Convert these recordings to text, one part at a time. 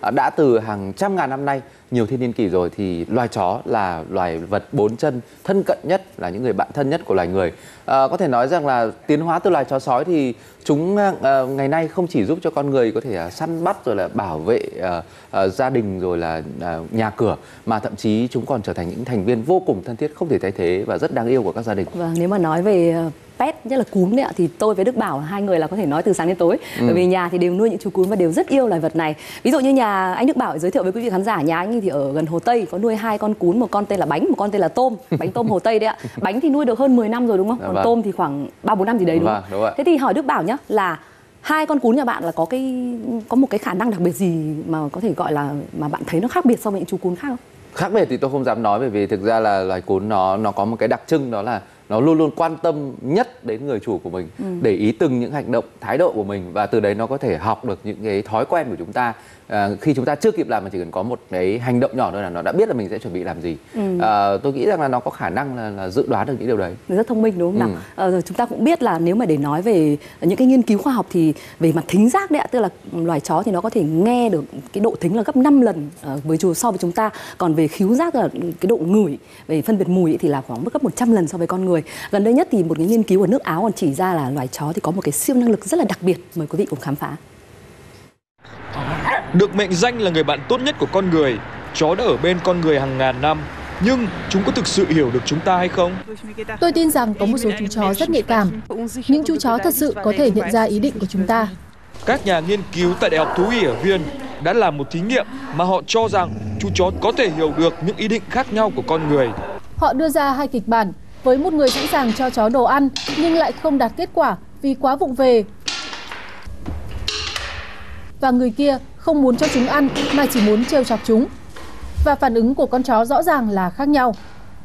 À, đã từ hàng trăm ngàn năm nay, nhiều thiên niên kỷ rồi thì loài chó là loài vật bốn chân thân cận nhất, là những người bạn thân nhất của loài người. À, có thể nói rằng là tiến hóa từ loài chó sói thì chúng à, à, ngày nay không chỉ giúp cho con người có thể à, săn bắt rồi là bảo vệ à, à, gia đình rồi là à, nhà cửa mà thậm chí chúng còn trở thành những thành viên vô cùng thân thiết không thể thay thế và rất đáng yêu của các gia đình. Vâng, nếu mà nói về à, pet nhất là cúm đấy ạ thì tôi với Đức Bảo hai người là có thể nói từ sáng đến tối. Ừ. bởi vì nhà thì đều nuôi những chú cún và đều rất yêu loài vật này. Ví dụ như nhà anh Đức Bảo giới thiệu với quý vị khán giả nhà anh thì ở gần Hồ Tây có nuôi hai con cún một con tên là bánh một con tên là tôm. Bánh tôm Hồ Tây đấy ạ. Bánh thì nuôi được hơn 10 năm rồi đúng không? Dạ còn vâng. tôm thì khoảng ba bốn năm gì đấy đúng Vâng, không đúng ạ. thế thì hỏi Đức Bảo nhá là hai con cún nhà bạn là có cái có một cái khả năng đặc biệt gì mà có thể gọi là mà bạn thấy nó khác biệt so với những chú cún khác không? Khác biệt thì tôi không dám nói bởi vì thực ra là loài cún nó nó có một cái đặc trưng đó là nó luôn luôn quan tâm nhất đến người chủ của mình để ý từng những hành động thái độ của mình và từ đấy nó có thể học được những cái thói quen của chúng ta à, khi chúng ta chưa kịp làm mà chỉ cần có một cái hành động nhỏ thôi là nó đã biết là mình sẽ chuẩn bị làm gì à, tôi nghĩ rằng là nó có khả năng là, là dự đoán được những điều đấy rất thông minh đúng không nào? Ừ. Rồi chúng ta cũng biết là nếu mà để nói về những cái nghiên cứu khoa học thì về mặt thính giác đấy ạ, tức là loài chó thì nó có thể nghe được cái độ thính là gấp 5 lần ờ, với chú so với chúng ta. Còn về khíu giác là cái độ ngửi về phân biệt mùi thì là khoảng gấp 100 lần so với con người. Gần đây nhất thì một cái nghiên cứu ở nước Áo còn chỉ ra là loài chó thì có một cái siêu năng lực rất là đặc biệt. Mời quý vị cùng khám phá. Được mệnh danh là người bạn tốt nhất của con người, chó đã ở bên con người hàng ngàn năm. Nhưng chúng có thực sự hiểu được chúng ta hay không? Tôi tin rằng có một số chú chó rất nhạy cảm. Những chú chó thật sự có thể nhận ra ý định của chúng ta. Các nhà nghiên cứu tại Đại học Thú y ở Viên đã làm một thí nghiệm mà họ cho rằng chú chó có thể hiểu được những ý định khác nhau của con người. Họ đưa ra hai kịch bản với một người sẵn sàng cho chó đồ ăn nhưng lại không đạt kết quả vì quá vụng về. Và người kia không muốn cho chúng ăn mà chỉ muốn trêu chọc chúng. Và phản ứng của con chó rõ ràng là khác nhau.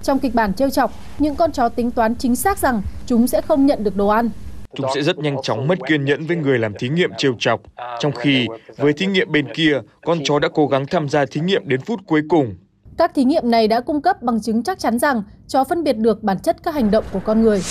Trong kịch bản trêu chọc, những con chó tính toán chính xác rằng chúng sẽ không nhận được đồ ăn. Chúng sẽ rất nhanh chóng mất kiên nhẫn với người làm thí nghiệm trêu chọc. Trong khi với thí nghiệm bên kia, con chó đã cố gắng tham gia thí nghiệm đến phút cuối cùng. Các thí nghiệm này đã cung cấp bằng chứng chắc chắn rằng chó phân biệt được bản chất các hành động của con người.